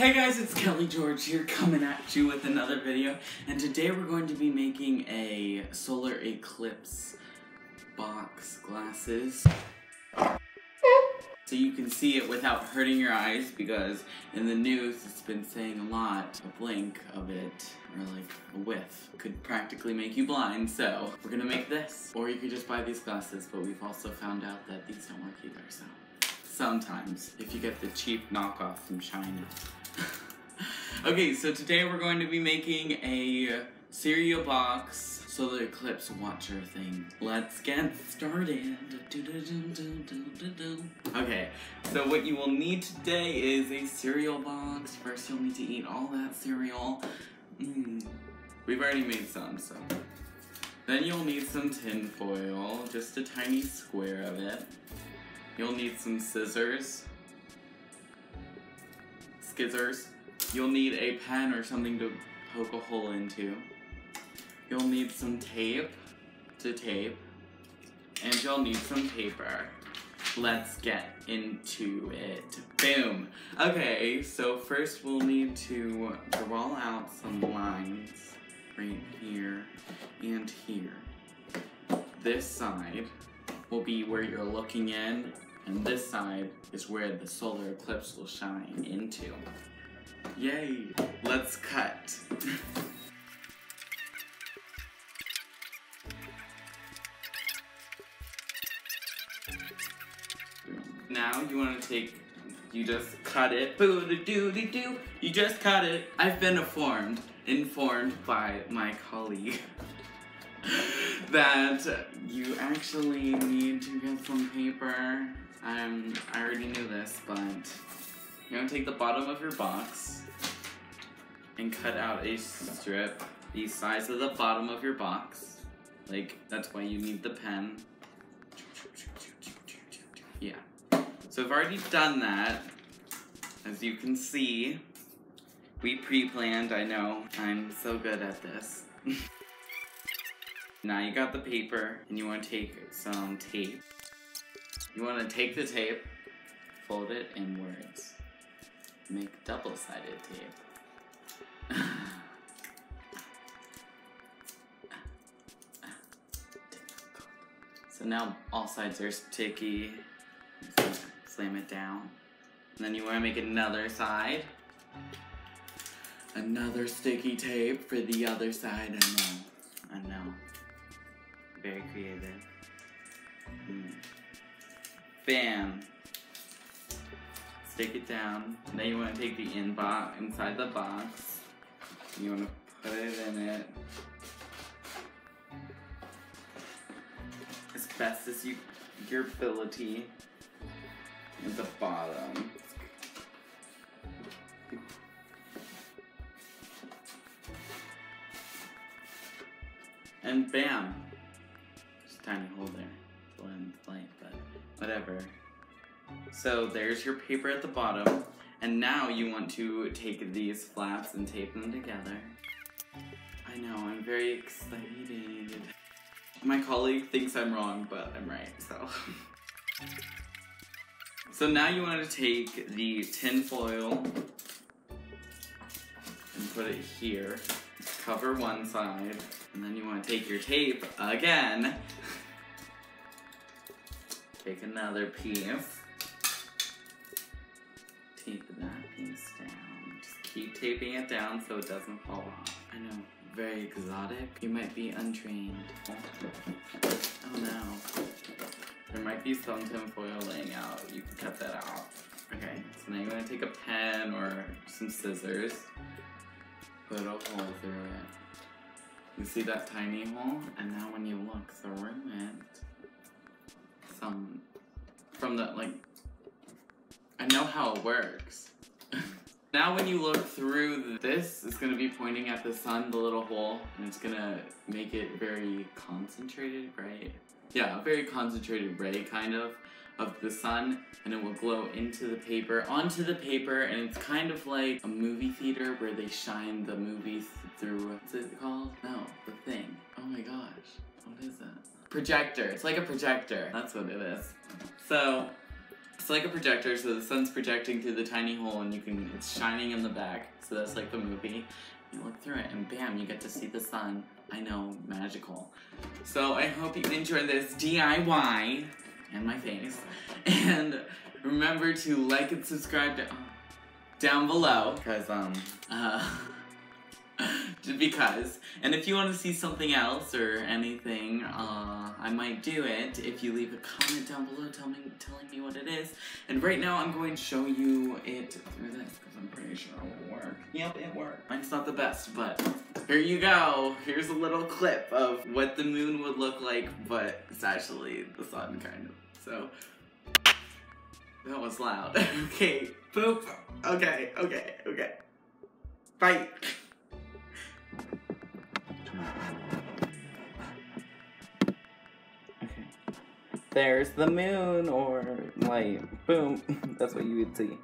Hey guys, it's Kelly George here coming at you with another video and today we're going to be making a solar eclipse box glasses. So you can see it without hurting your eyes because in the news it's been saying a lot a blink of it or like a whiff could practically make you blind so we're gonna make this. Or you could just buy these glasses but we've also found out that these don't work either so sometimes if you get the cheap knockoff from China okay, so today we're going to be making a cereal box solar eclipse watcher thing. Let's get started. Okay, so what you will need today is a cereal box. First you'll need to eat all that cereal. Mm. We've already made some, so. Then you'll need some tin foil, just a tiny square of it. You'll need some scissors. Skizzers. You'll need a pen or something to poke a hole into. You'll need some tape to tape. And you'll need some paper. Let's get into it. Boom. Okay, so first we'll need to draw out some lines right here and here. This side will be where you're looking in, and this side is where the solar eclipse will shine into. Yay! Let's cut. now you want to take, you just cut it, boo doo doo doo doo, you just cut it. I've been informed, informed by my colleague that you actually need to get some paper. Um, I already knew this, but you're gonna take the bottom of your box and cut out a strip the size of the bottom of your box. Like, that's why you need the pen. Yeah. So I've already done that. As you can see, we pre-planned, I know. I'm so good at this. now you got the paper, and you want to take some tape. You want to take the tape, fold it inwards make double-sided tape. so now all sides are sticky. Slam it down. And then you want to make another side. Another sticky tape for the other side. I know. I know. Very creative. Mm. Bam stick it down. Then you want to take the in box inside the box. You want to put it in it as best as you your ability at the bottom. And bam! Tiny hole there. Blend light, but whatever. So there's your paper at the bottom. And now you want to take these flaps and tape them together. I know, I'm very excited. My colleague thinks I'm wrong, but I'm right, so. so now you want to take the tin foil and put it here. Cover one side, and then you want to take your tape again. Take another piece tape that piece down. Just keep taping it down so it doesn't fall off. I know, very exotic. You might be untrained. Oh no. There might be some tinfoil laying out. You can cut that out. Okay, so now you're gonna take a pen or some scissors. Put a hole through it. You see that tiny hole? And now when you look through it, some, from the, like, I know how it works. now when you look through this, it's to be pointing at the sun, the little hole, and it's to make it very concentrated, right? Yeah, a very concentrated ray, kind of, of the sun, and it will glow into the paper, onto the paper, and it's kind of like a movie theater where they shine the movies through, what's it called? No, the thing. Oh my gosh, what is it? Projector, it's like a projector. That's what it is. So, It's like a projector, so the sun's projecting through the tiny hole and you can, it's shining in the back. So that's like the movie. You look through it and bam, you get to see the sun. I know, magical. So I hope you enjoy this DIY and my face. And remember to like and subscribe to, down below. Because, um, uh, because. And if you want to see something else or anything, uh, I might do it if you leave a comment down below telling me, telling me what it is. And right now I'm going to show you it through this because I'm pretty sure it will work. Yep, it worked. Mine's not the best, but here you go. Here's a little clip of what the moon would look like, but it's actually the sun, kind of. So, that was loud. okay, poop. Okay, okay, okay. Bye. There's the moon, or like, boom. That's what you would see.